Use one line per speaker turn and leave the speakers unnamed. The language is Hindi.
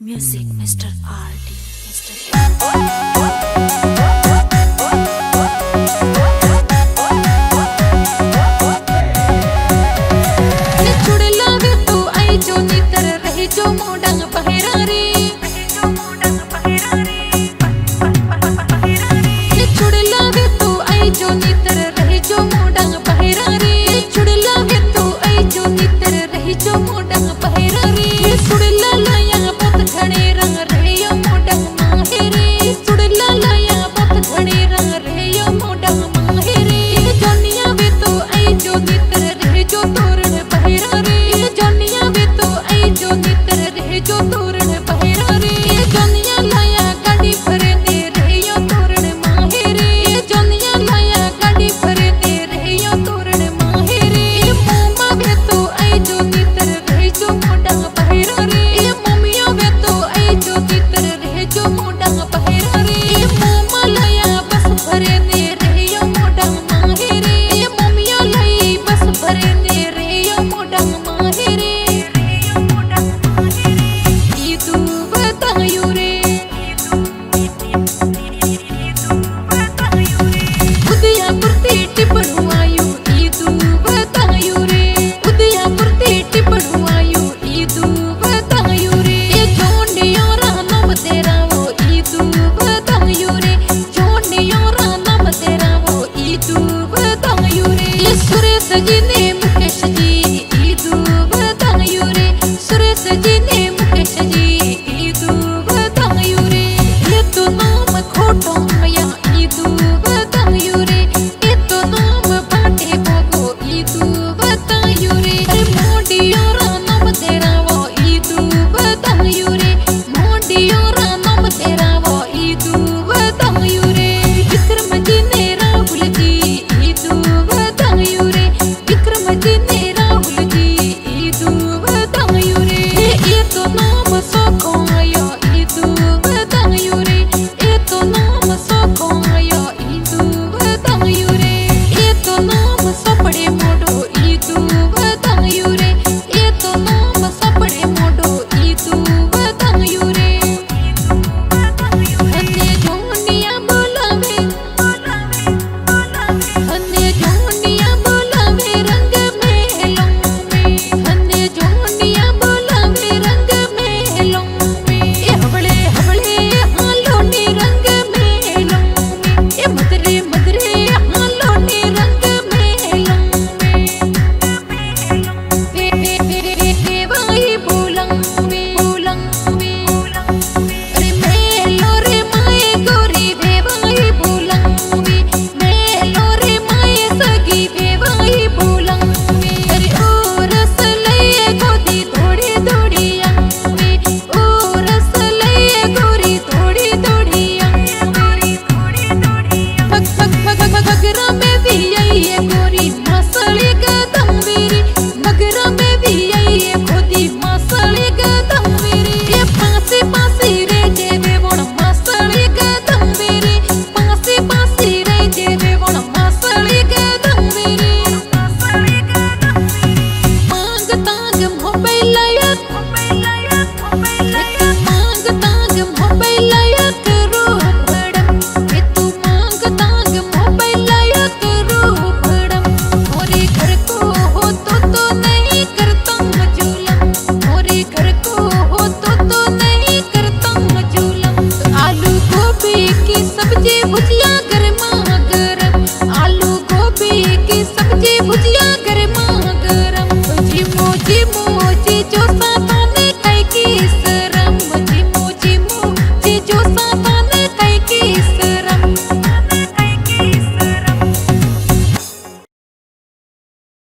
म्यूज़िक मिस्टर आर डी
ये तू आई जो नितर रही जो मोडंग पहरा रे।